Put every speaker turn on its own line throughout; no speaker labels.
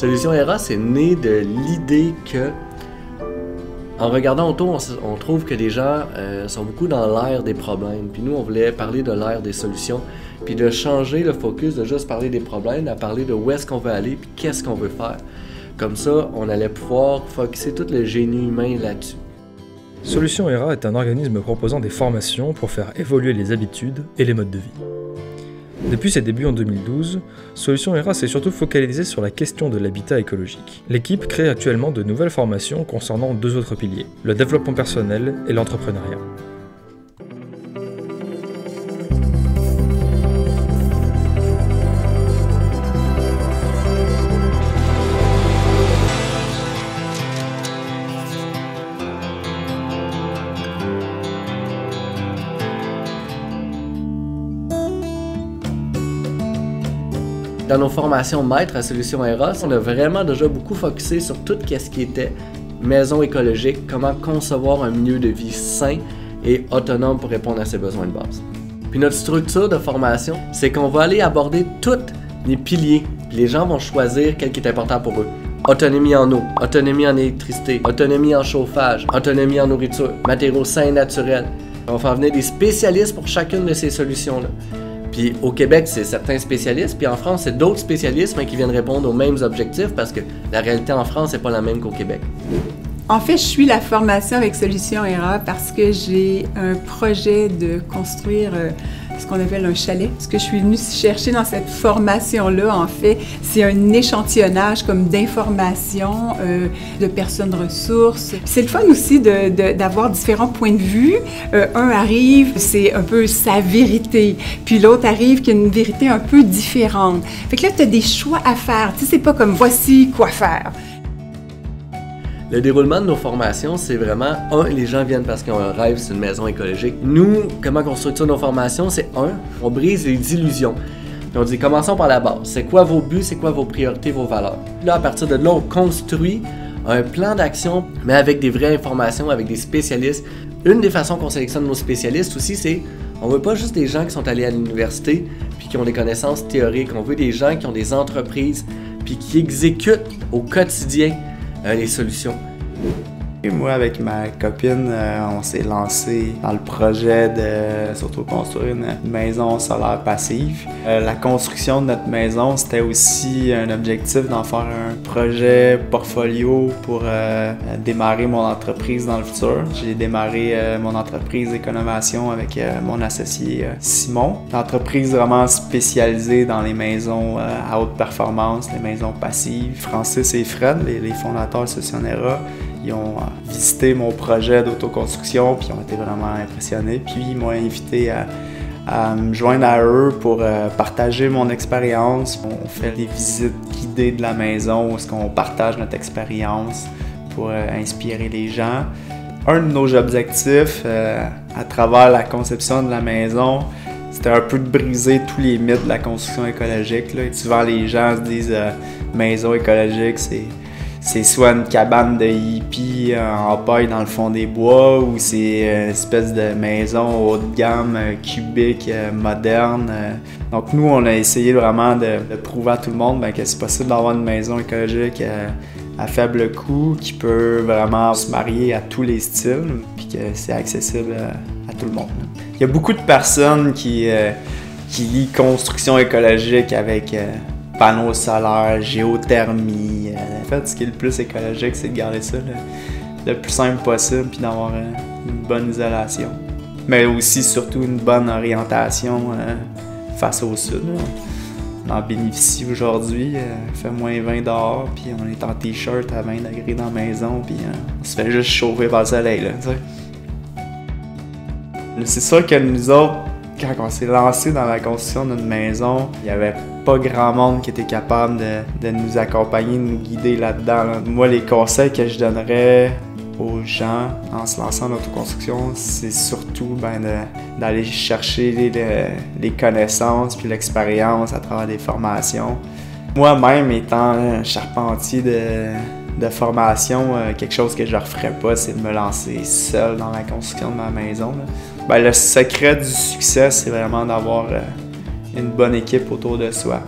Solution ERA, c'est né de l'idée que, en regardant autour, on, trouve que les gens euh, sont beaucoup dans l'ère des problèmes. Puis nous, on voulait parler de l'ère des solutions, puis de changer le focus de juste parler des problèmes à parler de où est-ce qu'on veut aller, puis qu'est-ce qu'on veut faire. Comme ça, on allait pouvoir focuser tout le génie humain là-dessus.
Solution ERA est un organisme proposant des formations pour faire évoluer les habitudes et les modes de vie. Depuis ses débuts en 2012, Solution ERA s'est surtout focalisée sur la question de l'habitat écologique. L'équipe crée actuellement de nouvelles formations concernant deux autres piliers, le développement personnel et l'entrepreneuriat.
Dans nos formations maîtres à Solution Eros, on a vraiment déjà beaucoup focusé sur tout ce qui était maison écologique, comment concevoir un milieu de vie sain et autonome pour répondre à ses besoins de base. Puis notre structure de formation, c'est qu'on va aller aborder tous les piliers. Les gens vont choisir quel qui est important pour eux. Autonomie en eau, autonomie en électricité, autonomie en chauffage, autonomie en nourriture, matériaux sains et naturels. On va faire venir des spécialistes pour chacune de ces solutions-là. Puis au Québec, c'est certains spécialistes, puis en France, c'est d'autres spécialistes mais qui viennent répondre aux mêmes objectifs parce que la réalité en France n'est pas la même qu'au Québec.
En fait, je suis la formation avec Solution ERA parce que j'ai un projet de construire euh, ce qu'on appelle un chalet. Ce que je suis venue chercher dans cette formation-là, en fait, c'est un échantillonnage comme d'informations euh, de personnes ressources. C'est le fun aussi d'avoir différents points de vue. Euh, un arrive, c'est un peu sa vérité, puis l'autre arrive qui a une vérité un peu différente. Fait que là, tu as des choix à faire. Tu sais, c'est pas comme voici quoi faire.
Le déroulement de nos formations, c'est vraiment, un, les gens viennent parce qu'ils ont un rêve, c'est une maison écologique. Nous, comment on structure nos formations, c'est un, on brise les illusions. On dit, commençons par la base. C'est quoi vos buts, c'est quoi vos priorités, vos valeurs? Là, à partir de là, on construit un plan d'action, mais avec des vraies informations, avec des spécialistes. Une des façons qu'on sélectionne nos spécialistes aussi, c'est on veut pas juste des gens qui sont allés à l'université puis qui ont des connaissances théoriques. On veut des gens qui ont des entreprises puis qui exécutent au quotidien euh, les solutions.
Moi, avec ma copine, euh, on s'est lancé dans le projet de surtout construire une maison solaire passive. Euh, la construction de notre maison, c'était aussi un objectif d'en faire un projet portfolio pour démarrer mon entreprise dans le futur. J'ai démarré mon entreprise d'économation avec mon associé Simon. Une entreprise vraiment spécialisée dans les maisons à haute performance, les maisons passives. Francis et Fred, les, les fondateurs de Socionera, ils ont euh, visité mon projet d'autoconstruction, puis ils ont été vraiment impressionnés. Puis ils m'ont invité à, me joindre à eux pour euh, partager mon expérience. On fait des visites guidées de la maison où est-ce qu'on partage notre expérience pour euh, inspirer les gens. Un de nos objectifs à travers la conception de la maison, c'était un peu de briser tous les mythes de la construction écologique. Là. Souvent, les gens se disent maison écologique, c'est c'est soit une cabane de hippie en paille dans le fond des bois ou c'est une espèce de maison haut de gamme, euh, cubique, euh, moderne. Euh. Donc nous, on a essayé vraiment de, prouver à tout le monde ben, que c'est possible d'avoir une maison écologique à, faible coût qui peut vraiment se marier à tous les styles puis que c'est accessible à, tout le monde. Il y a beaucoup de personnes qui, qui lient construction écologique avec panneaux solaires, géothermie. Euh, en fait, ce qui est le plus écologique, c'est de garder ça le, plus simple possible puis d'avoir euh, une bonne isolation. Mais aussi, surtout, une bonne orientation euh, face au sud. On en bénéficie aujourd'hui. il fait moins 20 dehors, puis on est en t-shirt à 20 degrés dans la maison, puis on se fait juste chauffer par le soleil. C'est sûr que nous autres, quand on s'est lancé dans la construction d'une maison, il n'y avait pas grand monde qui était capable de, nous accompagner, de nous guider là-dedans. Moi, les conseils que je donnerais aux gens en se lançant dans l'autoconstruction, c'est surtout ben, d'aller chercher les, connaissances puis l'expérience à travers des formations. Moi-même, étant un charpentier de, formation, euh, quelque chose que je ne referais pas, c'est de me lancer seul dans la construction de ma maison. Ben, le secret du succès, c'est vraiment d'avoir euh, une bonne équipe autour de soi.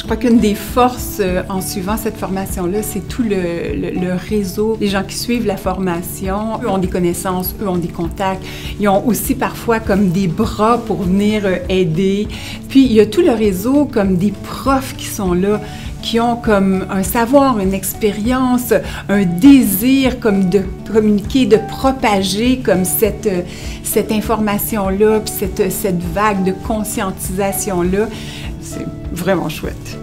Je crois qu'une des forces euh, en suivant cette formation-là, c'est tout le, réseau. Les gens qui suivent la formation, eux ont des connaissances, eux ont des contacts. Ils ont aussi parfois comme des bras pour venir aider. Puis il y a tout le réseau comme des profs qui sont là qui ont comme un savoir, une expérience, un désir comme de communiquer, de propager comme cette, cette information-là, puis cette, cette vague de conscientisation-là. C'est vraiment chouette.